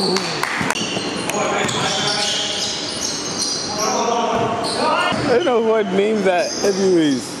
I don't know what name that anyways.